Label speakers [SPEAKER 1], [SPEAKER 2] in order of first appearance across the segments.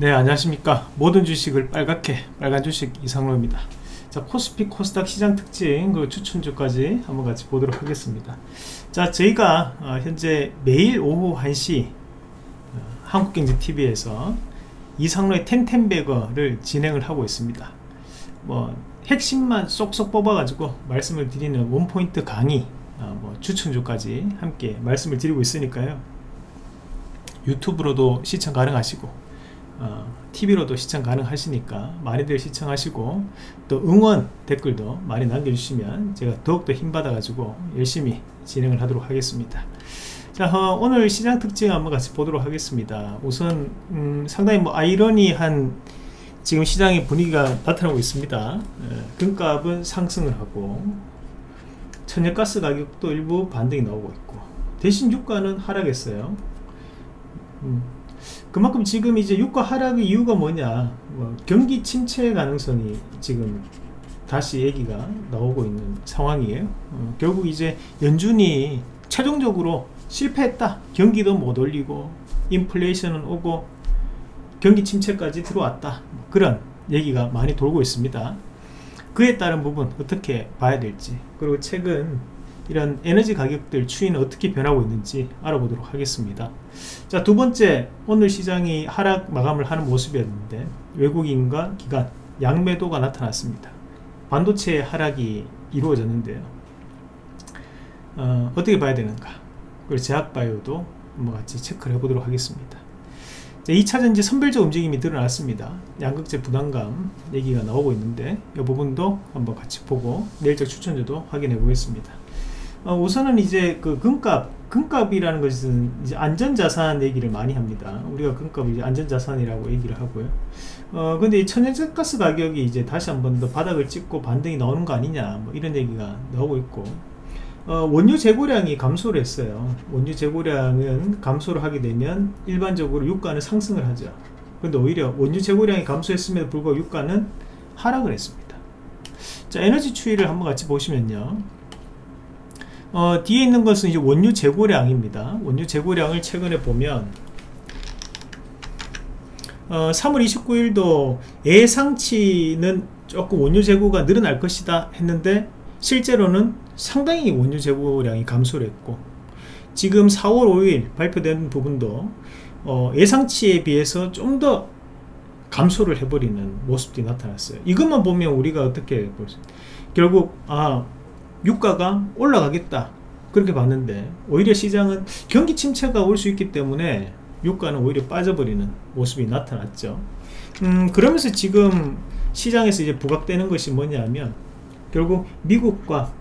[SPEAKER 1] 네 안녕하십니까. 모든 주식을 빨갛게 빨간 주식 이상로입니다. 자 코스피 코스닥 시장 특징 그 추천주까지 한번 같이 보도록 하겠습니다. 자 저희가 어, 현재 매일 오후 1시 어, 한국경제TV에서 이상로의 텐텐베거를 진행을 하고 있습니다. 뭐 핵심만 쏙쏙 뽑아 가지고 말씀을 드리는 원포인트 강의 어, 뭐 추천주까지 함께 말씀을 드리고 있으니까요. 유튜브로도 시청 가능하시고 어, TV로도 시청 가능하시니까 많이들 시청하시고 또 응원 댓글도 많이 남겨주시면 제가 더욱더 힘받아 가지고 열심히 진행을 하도록 하겠습니다. 자 어, 오늘 시장 특징 한번 같이 보도록 하겠습니다. 우선 음, 상당히 뭐 아이러니한 지금 시장의 분위기가 나타나고 있습니다. 예, 금값은 상승을 하고 천연가스 가격도 일부 반등이 나오고 있고 대신 유가는 하락했어요. 음, 그만큼 지금 이제 유가 하락의 이유가 뭐냐? 뭐 경기 침체 가능성이 지금 다시 얘기가 나오고 있는 상황이에요. 어, 결국 이제 연준이 최종적으로 실패했다. 경기도 못 올리고 인플레이션은 오고 경기 침체까지 들어왔다. 뭐 그런 얘기가 많이 돌고 있습니다. 그에 따른 부분 어떻게 봐야 될지. 그리고 최근 이런 에너지 가격들 추이는 어떻게 변하고 있는지 알아보도록 하겠습니다. 자 두 번째 오늘 시장이 하락 마감을 하는 모습이었는데 외국인과 기관 양매도가 나타났습니다. 반도체 하락이 이루어졌는데요. 어, 떻게 봐야 되는가? 그리고 제약바이오도 한번 같이 체크를 해보도록 하겠습니다. 자, 2차전지 선별적 움직임이 드러났습니다. 양극재 부담감 얘기가 나오고 있는데 이 부분도 한번 같이 보고 내일적 추천주도 확인해 보겠습니다 어, 우선은 이제 그 금값 금값이라는 것은 이제 안전자산 얘기를 많이 합니다. 우리가 금값을 이제 안전자산이라고 얘기를 하고요. 어, 근데 이 천연가스 가격이 이제 다시 한 번 더 바닥을 찍고 반등이 나오는 거 아니냐, 뭐 이런 얘기가 나오고 있고, 어, 원유 재고량이 감소를 했어요. 원유 재고량은 감소를 하게 되면 일반적으로 유가는 상승을 하죠. 근데 오히려 원유 재고량이 감소했음에도 불구하고 유가는 하락을 했습니다. 자, 에너지 추이를 한번 같이 보시면요. 어, 뒤에 있는 것은 이제 원유 재고량입니다. 원유 재고량을 최근에 보면 어, 3월 29일도 예상치는 조금 원유 재고가 늘어날 것이다 했는데 실제로는 상당히 원유 재고량이 감소를 했고 지금 4월 5일 발표된 부분도 어, 예상치에 비해서 좀 더 감소를 해버리는 모습들이 나타났어요. 이것만 보면 우리가 어떻게 볼수 결국 아 유가가 올라가겠다. 그렇게 봤는데 오히려 시장은 경기 침체가 올 수 있기 때문에 유가는 오히려 빠져버리는 모습이 나타났죠. 음, 그러면서 지금 시장에서 이제 부각되는 것이 뭐냐면 결국 미국과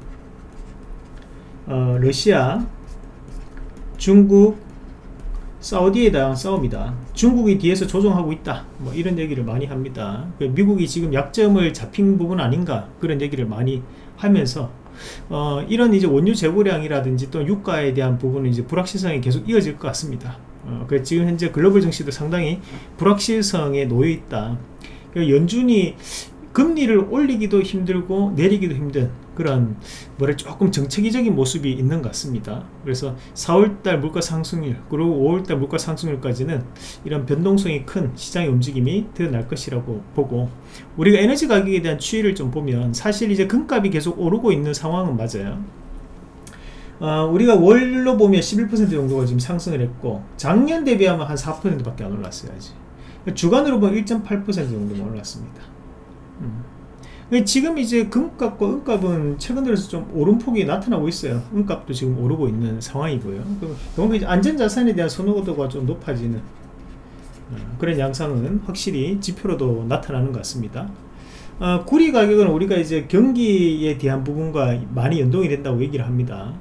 [SPEAKER 1] 어, 러시아 중국 사우디에 대한 싸움이다. 중국이 뒤에서 조종하고 있다. 뭐 이런 얘기를 많이 합니다. 그 미국이 지금 약점을 잡힌 부분 아닌가 그런 얘기를 많이 하면서 어, 이런 이제 원유 재고량이라든지 또 유가에 대한 부분은 이제 불확실성이 계속 이어질 것 같습니다. 어, 그 지금 현재 글로벌 증시도 상당히 불확실성에 놓여 있다. 그 연준이 금리를 올리기도 힘들고 내리기도 힘든 그런 뭐래 조금 정체기적인 모습이 있는 것 같습니다. 그래서 4월달 물가 상승률 그리고 5월달 물가 상승률까지는 이런 변동성이 큰 시장의 움직임이 드러날 것이라고 보고 우리가 에너지 가격에 대한 추이를 좀 보면 사실 이제 금값이 계속 오르고 있는 상황은 맞아요. 어, 우리가 월로 보면 11% 정도가 지금 상승을 했고 작년 대비하면 한 4%밖에 안 올랐어요 아직. 주간으로 보면 1.8% 정도만 올랐습니다. 음. 지금 이제 금값과 은값은 최근 들어서 좀 오름폭이 나타나고 있어요. 은값도 지금 오르고 있는 상황이고요. 뭔가 이제 안전자산에 대한 선호도가 좀 높아지는 어, 그런 양상은 확실히 지표로도 나타나는 것 같습니다. 어, 구리 가격은 우리가 이제 경기에 대한 부분과 많이 연동이 된다고 얘기를 합니다.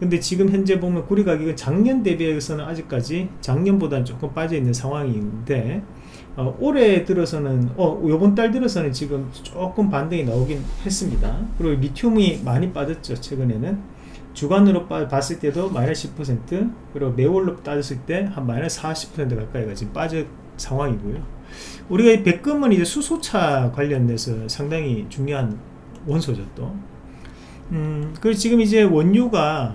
[SPEAKER 1] 근데 지금 현재 보면 구리 가격은 작년 대비해서는 아직까지 작년보다는 조금 빠져 있는 상황인데 어, 올해 들어서는 어 요번 달 들어서는 지금 조금 반등이 나오긴 했습니다. 그리고 리튬이 많이 빠졌죠 최근에는. 주간으로 봤을 때도 마이너스 10% 그리고 매월로 따졌을 때 한 마이너스 40% 가까이가 지금 빠진 상황이고요. 우리가 이 백금은 이제 수소차 관련돼서 상당히 중요한 원소죠 또. 음, 그 지금 이제 원유가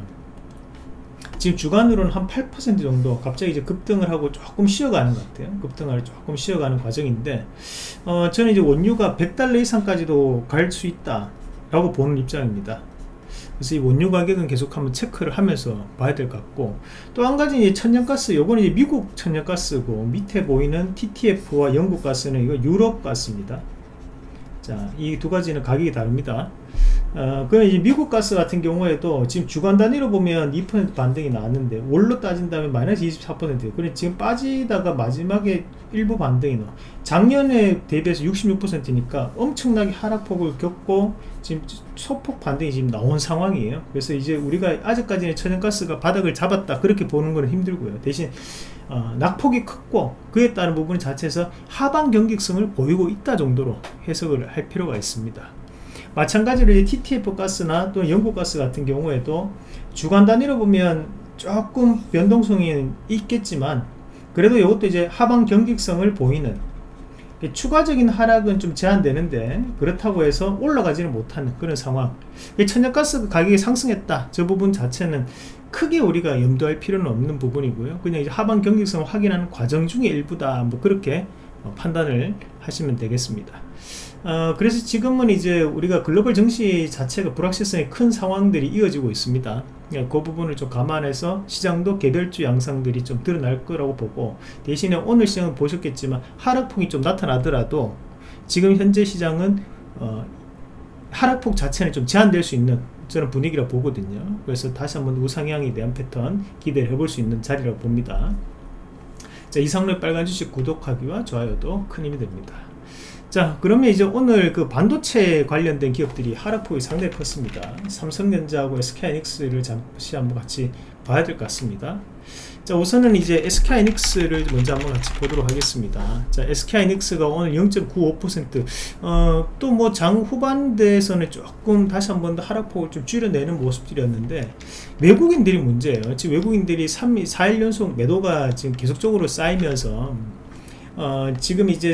[SPEAKER 1] 지금 주간으로는 한 8% 정도 갑자기 이제 급등을 하고 조금 쉬어가는 것 같아요. 급등을 조금 쉬어가는 과정인데, 어, 저는 이제 원유가 100달러 이상까지도 갈 수 있다라고 보는 입장입니다. 그래서 이 원유 가격은 계속 한번 체크를 하면서 봐야 될 것 같고 또 한 가지 이제 천연가스 요거는 이제 미국 천연가스고 밑에 보이는 TTF와 영국 가스는 이거 유럽 가스입니다 자 이 두 가지는 가격이 다릅니다 어, 그 이제 미국 가스 같은 경우에도 지금 주간 단위로 보면 2% 반등이 나왔는데 월로 따진다면 마이너스 24%예요. 그래 지금 빠지다가 마지막에 일부 반등이 나. 작년에 대비해서 66%니까 엄청나게 하락폭을 겪고 지금 소폭 반등이 지금 나온 상황이에요. 그래서 이제 우리가 아직까지는 천연가스가 바닥을 잡았다 그렇게 보는 것은 힘들고요. 대신 어, 낙폭이 컸고 그에 따른 부분 자체에서 하방 경직성을 보이고 있다 정도로 해석을 할 필요가 있습니다. 마찬가지로 이제 TTF 가스나 또 영국 가스 같은 경우에도 주간 단위로 보면 조금 변동성이 있겠지만 그래도 이것도 이제 하방 경직성을 보이는 추가적인 하락은 좀 제한되는데 그렇다고 해서 올라가지는 못하는 그런 상황. 천연가스 가격이 상승했다. 저 부분 자체는 크게 우리가 염두할 필요는 없는 부분이고요. 그냥 이제 하방 경직성을 확인하는 과정 중의 일부다. 뭐 그렇게 어, 판단을 하시면 되겠습니다 어, 그래서 지금은 이제 우리가 글로벌 증시 자체가 불확실성이 큰 상황들이 이어지고 있습니다. 예, 그 부분을 좀 감안해서 시장도 개별주 양상들이 좀 드러날 거라고 보고 대신에 오늘 시장은 보셨겠지만 하락폭이 좀 나타나더라도 지금 현재 시장은 어, 하락폭 자체는 좀 제한될 수 있는 저는 분위기라 보거든요. 그래서 다시 한번 우상향에 대한 패턴 기대를 해볼 수 있는 자리라고 봅니다. 자, 이상로의 빨간 주식 구독하기와 좋아요도 큰 힘이 됩니다. 자 그러면 이제 오늘 그 반도체 관련된 기업들이 하락폭이 상당히 컸습니다. 삼성전자하고 SK하이닉스를 잠시 한번 같이 봐야 될 것 같습니다. 자 우선은 이제 SK하이닉스를 먼저 한번 같이 보도록 하겠습니다. 자 SK하이닉스가 오늘 0.95% 어, 또 뭐 장 후반대에서는 조금 다시 한번 더 하락폭을 좀 줄여내는 모습들이었는데 외국인들이 문제예요. 지금 외국인들이 3, 4일 연속 매도가 지금 계속적으로 쌓이면서 어, 지금 이제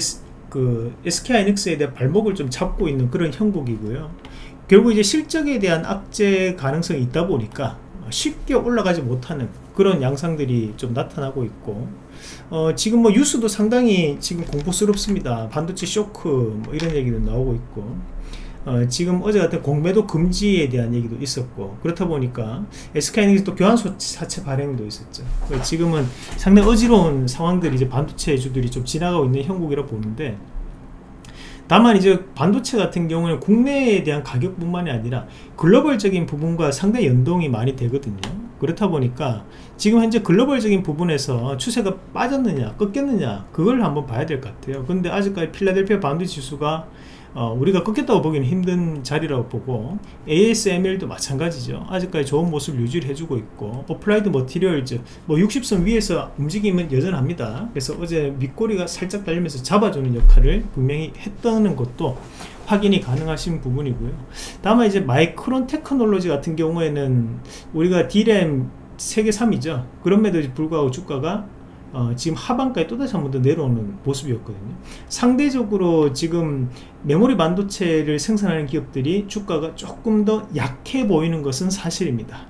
[SPEAKER 1] 그 SK하이닉스에 대한 발목을 좀 잡고 있는 그런 형국이고요. 결국 이제 실적에 대한 악재 가능성이 있다 보니까 쉽게 올라가지 못하는 그런 양상들이 좀 나타나고 있고 어, 지금 뭐 뉴스도 상당히 지금 공포스럽습니다. 반도체 쇼크 뭐 이런 얘기도 나오고 있고 어, 지금 어제 같은 공매도 금지에 대한 얘기도 있었고 그렇다 보니까 SK하이닉스 또 교환소 사채 발행도 있었죠. 지금은 상당히 어지러운 상황들이 이제 반도체주들이 좀 지나가고 있는 형국이라 보는데 다만 이제 반도체 같은 경우는 국내에 대한 가격뿐만이 아니라 글로벌적인 부분과 상당히 연동이 많이 되거든요. 그렇다 보니까 지금 현재 글로벌적인 부분에서 추세가 빠졌느냐 꺾였느냐 그걸 한번 봐야 될 것 같아요. 근데 아직까지 필라델피아 반도체 지수가 어, 우리가 꺾였다고 보기는 힘든 자리라고 보고 ASML도 마찬가지죠. 아직까지 좋은 모습을 유지를 해주고 있고 Applied Materials 뭐 60선 위에서 움직임은 여전합니다. 그래서 어제 밑꼬리가 살짝 달리면서 잡아주는 역할을 분명히 했다는 것도 확인이 가능하신 부분이고요. 다만 이제 마이크론 테크놀로지 같은 경우에는 우리가 D램 세계 3위죠 그럼에도 불구하고 주가가 어, 지금 하반까지 또다시 한 번 더 내려오는 모습이었거든요. 상대적으로 지금 메모리 반도체를 생산하는 기업들이 주가가 조금 더 약해 보이는 것은 사실입니다.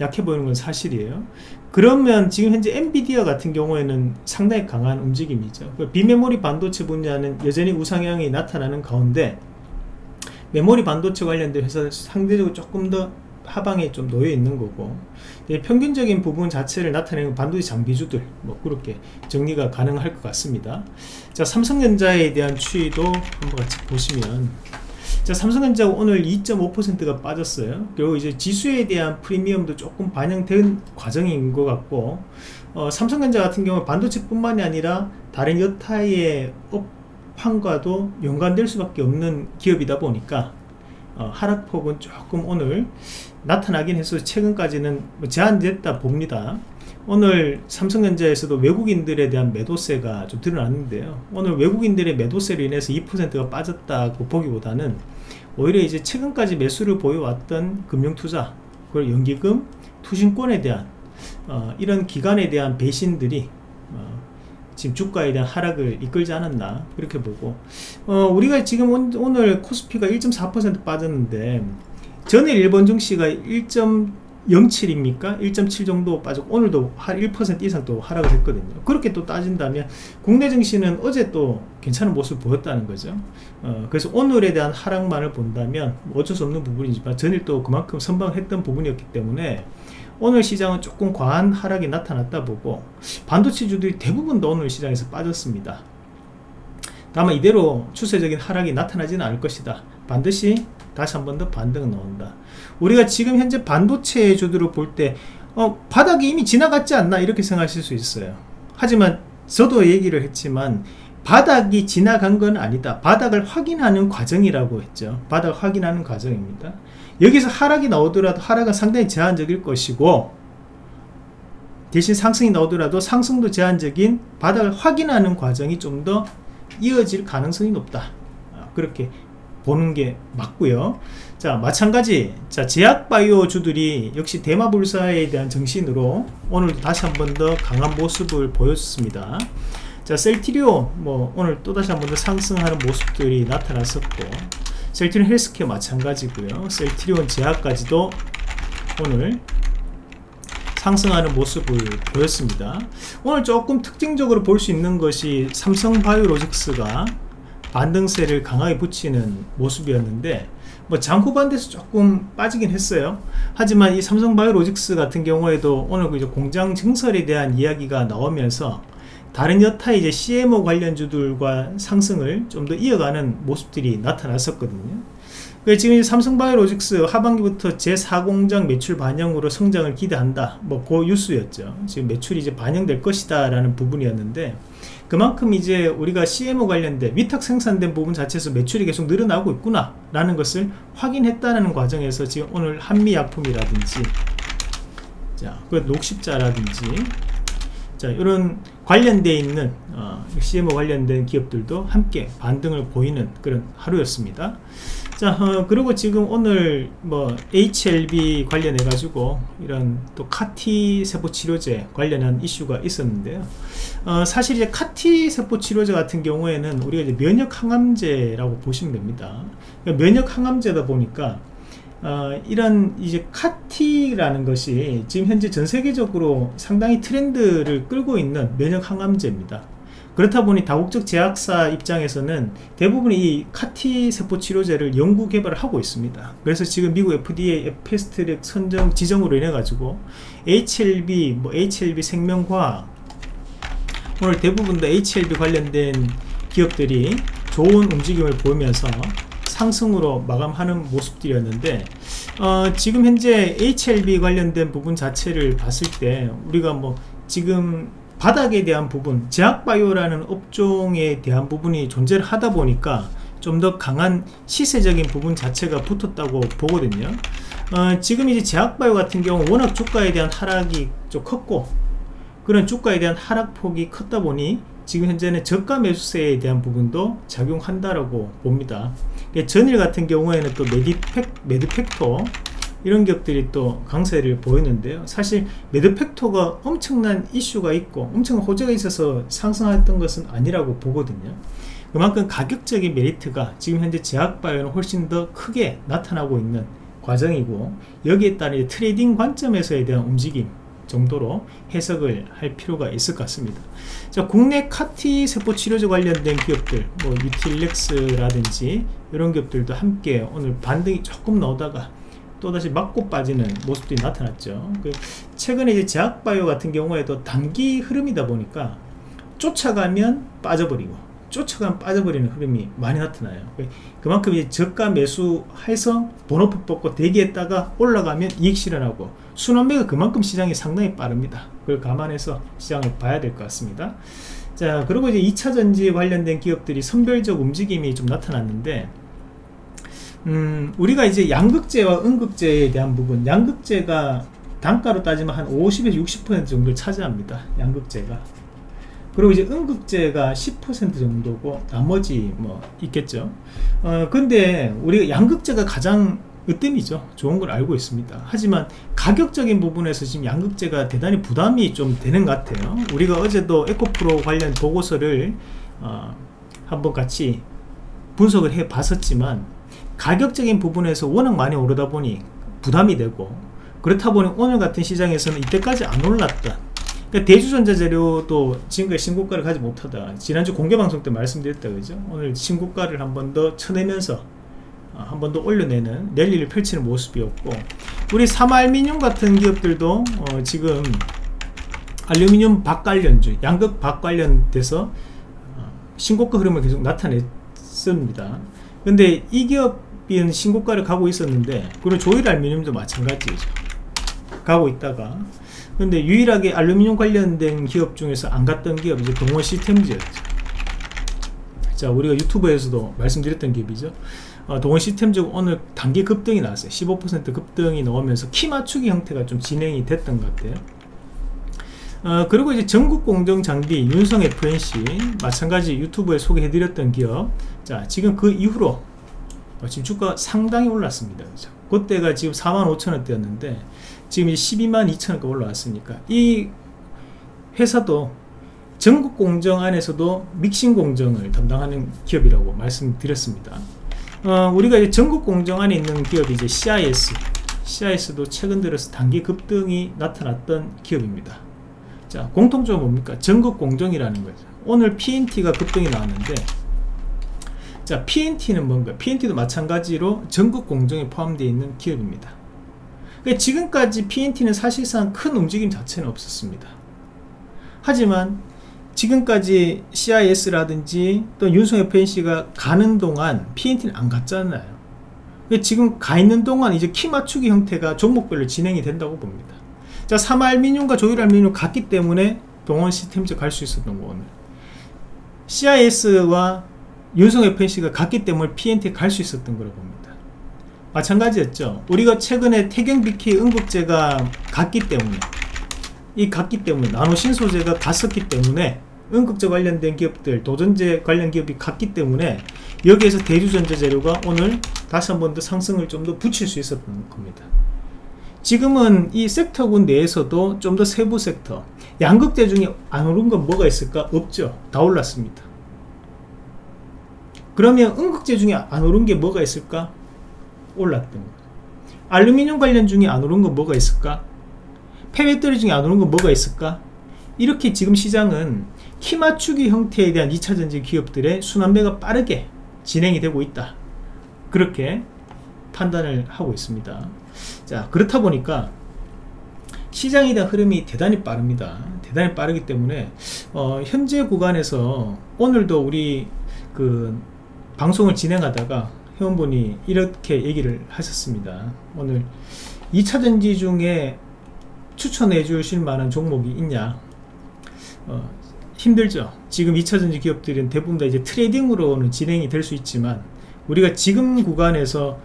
[SPEAKER 1] 약해 보이는 건 사실이에요. 그러면 지금 현재 엔비디아 같은 경우에는 상당히 강한 움직임이죠. 그 비메모리 반도체 분야는 여전히 우상향이 나타나는 가운데 메모리 반도체 관련된 회사는 상대적으로 조금 더 하방에 좀 놓여 있는 거고 평균적인 부분 자체를 나타내는 반도체 장비주들 뭐 그렇게 정리가 가능할 것 같습니다. 자 삼성전자에 대한 추이도 한번 같이 보시면 자 삼성전자가 오늘 2.5%가 빠졌어요. 그리고 이제 지수에 대한 프리미엄도 조금 반영된 과정인 것 같고 어, 삼성전자 같은 경우 반도체 뿐만이 아니라 다른 여타의 업황과도 연관될 수밖에 없는 기업이다 보니까 어, 하락폭은 조금 오늘 나타나긴 해서 최근까지는 뭐 제한됐다 봅니다. 오늘 삼성전자에서도 외국인들에 대한 매도세가 좀 드러났는데요. 오늘 외국인들의 매도세로 인해서 2%가 빠졌다고 보기보다는 오히려 이제 최근까지 매수를 보여왔던 금융투자, 그리고 연기금, 투신권에 대한 어, 이런 기관에 대한 배신들이 어, 지금 주가에 대한 하락을 이끌지 않았나 그렇게 보고 어, 우리가 지금 오, 늘 코스피가 1.4% 빠졌는데 전일 일본 증시가 1. 0.7입니까? 1.7 정도 빠졌고 오늘도 한 1% 이상 또 하락을 했거든요. 그렇게 또 따진다면 국내 증시는 어제 또 괜찮은 모습을 보였다는 거죠. 어, 그래서 오늘에 대한 하락만을 본다면 뭐 어쩔 수 없는 부분이지만 전일 또 그만큼 선방했던 부분이었기 때문에 오늘 시장은 조금 과한 하락이 나타났다 보고 반도체주들이 대부분 다 오늘 시장에서 빠졌습니다. 다만 이대로 추세적인 하락이 나타나지는 않을 것이다. 반드시 다시 한 번 더 반등은 나온다. 우리가 지금 현재 반도체 주들을 볼때 어, 바닥이 이미 지나갔지 않나 이렇게 생각하실 수 있어요. 하지만 저도 얘기를 했지만 바닥이 지나간 건 아니다. 바닥을 확인하는 과정이라고 했죠. 바닥을 확인하는 과정입니다. 여기서 하락이 나오더라도 하락은 상당히 제한적일 것이고 대신 상승이 나오더라도 상승도 제한적인 바닥을 확인하는 과정이 좀 더 이어질 가능성이 높다. 아, 그렇게 보는 게 맞고요. 자 마찬가지 자 제약바이오 주들이 역시 대마불사에 대한 정신으로 오늘도 다시 한 번 더 강한 모습을 보였습니다. 자 셀티리오 뭐 오늘 또 다시 한 번 더 상승하는 모습들이 나타났었고 셀트리온 헬스케어 마찬가지고요. 셀트리온 제약까지도 오늘 상승하는 모습을 보였습니다. 오늘 조금 특징적으로 볼 수 있는 것이 삼성바이오로직스가 반등세를 강하게 붙이는 모습이었는데 뭐 장 후반대에서 조금 빠지긴 했어요. 하지만 이 삼성바이오로직스 같은 경우에도 오늘 그 공장 증설에 대한 이야기가 나오면서 다른 여타 이제 CMO 관련주들과 상승을 좀 더 이어가는 모습들이 나타났었거든요. 지금 삼성바이오로직스 하반기부터 제4공장 매출 반영으로 성장을 기대한다. 뭐, 그 뉴스였죠. 지금 매출이 이제 반영될 것이다. 라는 부분이었는데, 그만큼 이제 우리가 CMO 관련된 위탁 생산된 부분 자체에서 매출이 계속 늘어나고 있구나. 라는 것을 확인했다는 과정에서 지금 오늘 한미약품이라든지, 자, 그 녹십자라든지, 자, 이런 관련되어 있는 어, CMO 관련된 기업들도 함께 반등을 보이는 그런 하루였습니다. 자, 어, 그리고 지금 오늘 뭐 HLB 관련해 가지고 이런 또 CAR-T 세포 치료제 관련한 이슈가 있었는데요. 어, 사실 이제 CAR-T 세포 치료제 같은 경우에는 우리가 이제 면역 항암제라고 보시면 됩니다. 그러니까 면역 항암제다 보니까 어, 이런 이제 CAR-T라는 것이 지금 현재 전 세계적으로 상당히 트렌드를 끌고 있는 면역 항암제입니다. 그렇다 보니 다국적 제약사 입장에서는 대부분 이 CAR-T 세포 치료제를 연구 개발을 하고 있습니다. 그래서 지금 미국 FDA 패스트트랙 선정 지정으로 인해 가지고 HLB 뭐 HLB 생명과학 오늘 대부분 다 HLB 관련된 기업들이 좋은 움직임을 보이면서 상승으로 마감하는 모습들이었는데 어, 지금 현재 HLB 관련된 부분 자체를 봤을 때 우리가 뭐 지금 바닥에 대한 부분 제약바이오라는 업종에 대한 부분이 존재를 하다 보니까 좀 더 강한 시세적인 부분 자체가 붙었다고 보거든요. 어, 지금 이제 제약바이오 같은 경우 워낙 주가에 대한 하락이 좀 컸고 그런 주가에 대한 하락폭이 컸다 보니 지금 현재는 저가 매수세에 대한 부분도 작용한다라고 봅니다. 전일 같은 경우에는 또 메디팩, 메드팩토 이런 기업들이 또 강세를 보이는데요. 사실 메드팩토가 엄청난 이슈가 있고 엄청난 호재가 있어서 상승했던 것은 아니라고 보거든요. 그만큼 가격적인 메리트가 지금 현재 제약바이오는 훨씬 더 크게 나타나고 있는 과정이고 여기에 따른 트레이딩 관점에서에 대한 움직임 정도로 해석을 할 필요가 있을 것 같습니다. 자, 국내 CAR-T 세포 치료제 관련된 기업들, 뭐 유틸렉스라든지 이런 기업들도 함께 오늘 반등이 조금 나오다가 또다시 맞고 빠지는 모습들이 나타났죠. 그 최근에 이제 제약바이오 같은 경우에도 단기 흐름이다 보니까 쫓아가면 빠져버리고 쫓아가면 빠져버리는 흐름이 많이 나타나요. 그만큼 이제 저가 매수 해서 본업을 뽑고 대기했다가 올라가면 이익 실현하고 순환매가 그만큼 시장이 상당히 빠릅니다. 그걸 감안해서 시장을 봐야 될 것 같습니다. 자, 그리고 이제 2차 전지 관련된 기업들이 선별적 움직임이 좀 나타났는데, 음, 우리가 이제 양극재와 음극재에 대한 부분, 양극재가 단가로 따지면 한 50에서 60% 정도를 차지합니다. 양극재가. 그리고 이제 음극재가 10% 정도고 나머지 뭐 있겠죠. 어, 근데 우리가 양극재가 가장 으뜸이죠. 좋은 걸 알고 있습니다. 하지만 가격적인 부분에서 지금 양극재가 대단히 부담이 좀 되는 것 같아요. 우리가 어제도 에코프로 관련 보고서를 어, 한번 같이 분석을 해 봤었지만 가격적인 부분에서 워낙 많이 오르다 보니 부담이 되고 그렇다 보니 오늘 같은 시장에서는 이때까지 안 올랐던 그러니까 대주전자 재료도 지금까지 신고가를 가지 못하다. 지난주 공개방송 때 말씀드렸다 그죠? 오늘 신고가를 한 번 더 쳐내면서 어, 한번 더 올려내는 랠리를 펼치는 모습이었고 우리 삼알미늄 같은 기업들도 어 지금 알루미늄 박 관련주 양극 박 관련돼서 어 신고가 흐름을 계속 나타냈습니다. 근데 이 기업은 신고가를 가고 있었는데 그리고 조일 알루미늄도 마찬가지죠. 가고 있다가 근데 유일하게 알루미늄 관련된 기업 중에서 안 갔던 기업이 이제 동원 시스템즈였죠. 자 우리가 유튜브에서도 말씀드렸던 기업이죠. 어, 동원 시스템즈 오늘 단기 급등이 나왔어요. 15% 급등이 나오면서 키 맞추기 형태가 좀 진행이 됐던 것 같아요. 어, 그리고 이제 전국 공정 장비 윤성 FNC 마찬가지 유튜브에 소개해드렸던 기업. 자 지금 그 이후로 어, 지금 주가 상당히 올랐습니다. 그죠? 그때가 지금 45,000원대였는데 지금 12만 2천원까지 올라왔으니까 이 회사도 전국 공정 안에서도 믹싱 공정을 담당하는 기업이라고 말씀드렸습니다. 어, 우리가 이제 전국 공정 안에 있는 기업이 이제 CIS, CIS도 최근 들어서 단기 급등이 나타났던 기업입니다. 자, 공통점은 뭡니까? 전국 공정이라는 거죠. 오늘 PNT가 급등이 나왔는데, 자, PNT는 뭔가? PNT도 마찬가지로 전국 공정에 포함되어 있는 기업입니다. 그러니까 지금까지 PNT는 사실상 큰 움직임 자체는 없었습니다. 하지만 지금까지 CIS라든지 또 윤성 FNC가 가는 동안 PNT는 안 갔잖아요. 그러니까 지금 가 있는 동안 이제 키 맞추기 형태가 종목별로 진행이 된다고 봅니다. 자, 삼알미늄과 조일알미늄 갔기 때문에 동원 시스템즈 갈 수 있었던 거 오늘. CIS와 윤성 FNC가 갔기 때문에 PNT 갈 수 있었던 거라고 봅니다. 마찬가지였죠. 우리가 최근에 태경 BK 응급제가 갔기 때문에 이 갔기 때문에 나노 신소재가 갔었기 때문에 응급제 관련된 기업들 도전제 관련 기업이 갔기 때문에 여기에서 대주전자 재료가 오늘 다시 한 번 더 상승을 좀 더 붙일 수 있었던 겁니다. 지금은 이 섹터군 내에서도 좀 더 세부 섹터 양극재 중에 안 오른 건 뭐가 있을까? 없죠. 다 올랐습니다. 그러면 응급제 중에 안 오른 게 뭐가 있을까? 올랐던 거 알루미늄 관련 중에 안 오른 건 뭐가 있을까? 폐배터리 중에 안 오른 건 뭐가 있을까? 이렇게 지금 시장은 키 맞추기 형태에 대한 2차전지 기업들의 순환매가 빠르게 진행이 되고 있다. 그렇게 판단을 하고 있습니다. 자, 그렇다 보니까 시장에 대한 흐름이 대단히 빠릅니다. 대단히 빠르기 때문에 어, 현재 구간에서 오늘도 우리 그 방송을 진행하다가 회원분이 이렇게 얘기를 하셨습니다. 오늘 2차전지 중에 추천해 주실 만한 종목이 있냐? 어, 힘들죠. 지금 2차전지 기업들은 대부분 다 이제 트레이딩으로는 진행이 될 수 있지만 우리가 지금 구간에서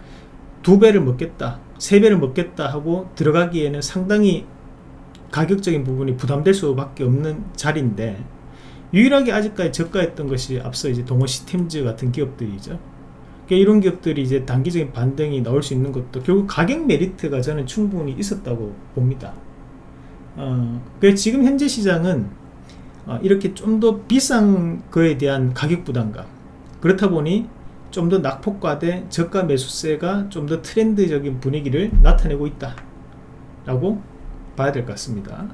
[SPEAKER 1] 두 배를 먹겠다, 세 배를 먹겠다 하고 들어가기에는 상당히 가격적인 부분이 부담될 수밖에 없는 자리인데 유일하게 아직까지 저가했던 것이 앞서 이제 동호 시스템즈 같은 기업들이죠. 그러니까 이런 기업들이 이제 단기적인 반등이 나올 수 있는 것도 결국 가격 메리트가 저는 충분히 있었다고 봅니다. 어, 그 지금 현재 시장은 어, 이렇게 좀 더 비싼 거에 대한 가격 부담감 그렇다 보니 좀 더 낙폭과대 저가 매수세가 좀 더 트렌드적인 분위기를 나타내고 있다 라고 봐야 될 것 같습니다.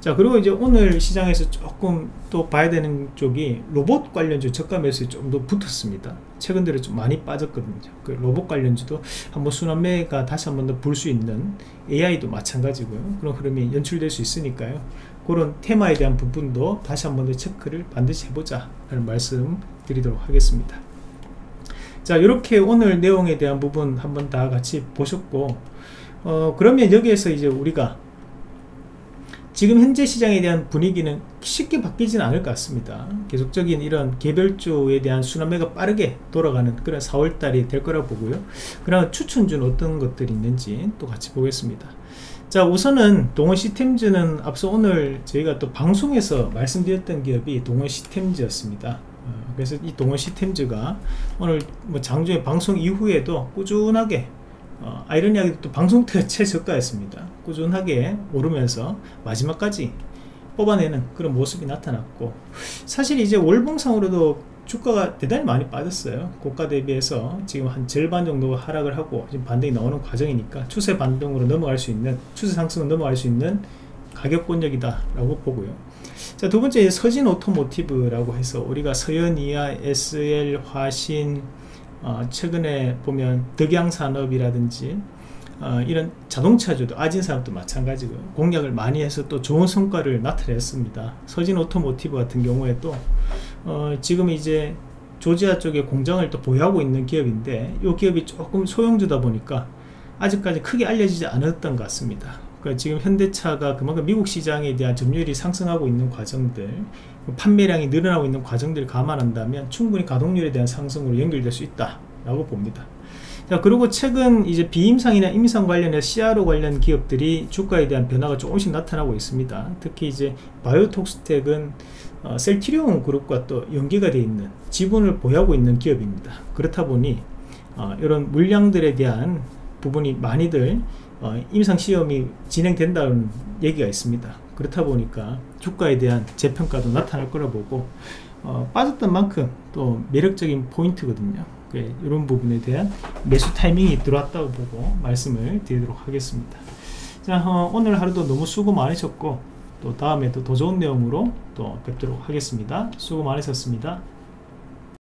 [SPEAKER 1] 자, 그리고 이제 오늘 시장에서 조금 또 봐야 되는 쪽이 로봇 관련주 저가 매수에 좀 더 붙었습니다. 최근 들어 좀 많이 빠졌거든요. 그 로봇 관련주도 한번 순환매가 다시 한번 더 볼 수 있는 AI도 마찬가지고요. 그런 흐름이 연출될 수 있으니까요. 그런 테마에 대한 부분도 다시 한번 더 체크를 반드시 해보자 라는 말씀 드리도록 하겠습니다. 자, 이렇게 오늘 내용에 대한 부분 한번 다 같이 보셨고, 어, 그러면 여기에서 이제 우리가 지금 현재 시장에 대한 분위기는 쉽게 바뀌지는 않을 것 같습니다. 계속적인 이런 개별주에 대한 순환매가 빠르게 돌아가는 그런 4월달이 될 거라고 보고요. 그럼 추천주는 어떤 것들이 있는지 또 같이 보겠습니다. 자 우선은 동원 시스템즈는 앞서 오늘 저희가 또 방송에서 말씀드렸던 기업이 동원 시스템즈였습니다. 어, 그래서 이 동원 시스템즈가 오늘 뭐 장중에 방송 이후에도 꾸준하게 어, 아이러니하게 또 방송 때 최저가였습니다. 꾸준하게 오르면서 마지막까지 뽑아내는 그런 모습이 나타났고 사실 이제 월봉상으로도 주가가 대단히 많이 빠졌어요. 고가 대비해서 지금 한 절반 정도 하락을 하고 지금 반등이 나오는 과정이니까 추세 반등으로 넘어갈 수 있는 추세 상승으로 넘어갈 수 있는 가격 권역이다 라고 보고요. 자, 두 번째 서진 오토모티브라고 해서 우리가 서연이화, SL, 화신, 어, 최근에 보면 덕양산업이라든지 어, 이런 자동차주도 아진산업도 마찬가지고요. 공략을 많이 해서 또 좋은 성과를 나타냈습니다. 서진 오토모티브 같은 경우에도 어, 지금 이제 조지아 쪽에 공장을 또 보유하고 있는 기업인데 이 기업이 조금 소형주다 보니까 아직까지 크게 알려지지 않았던 것 같습니다. 그러니까 지금 현대차가 그만큼 미국 시장에 대한 점유율이 상승하고 있는 과정들 판매량이 늘어나고 있는 과정들을 감안한다면 충분히 가동률에 대한 상승으로 연결될 수 있다라고 봅니다. 자 그리고 최근 이제 비임상이나 임상 관련해 CRO 관련 기업들이 주가에 대한 변화가 조금씩 나타나고 있습니다. 특히 이제 바이오톡스텍은 어, 셀티리온 그룹과 또 연계가 되어 있는 지분을 보유하고 있는 기업입니다. 그렇다 보니 어, 이런 물량들에 대한 부분이 많이들 어, 임상 시험이 진행된다는 얘기가 있습니다. 그렇다 보니까 주가에 대한 재평가도 나타날 거라 보고 어, 빠졌던 만큼 또 매력적인 포인트거든요. 그 이런 부분에 대한 매수 타이밍이 들어왔다고 보고 말씀을 드리도록 하겠습니다. 자, 어, 오늘 하루도 너무 수고 많으셨고 또 다음에 또 더 좋은 내용으로 또 뵙도록 하겠습니다. 수고 많으셨습니다.